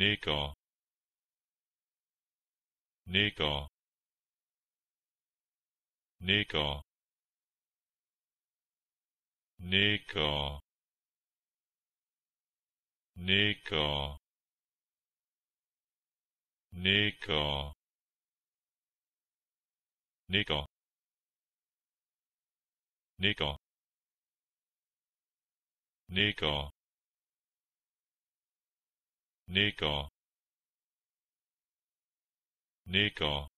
nigger nigger nigger nigger nigger nigger nigger nigger nigger Nico. Nico.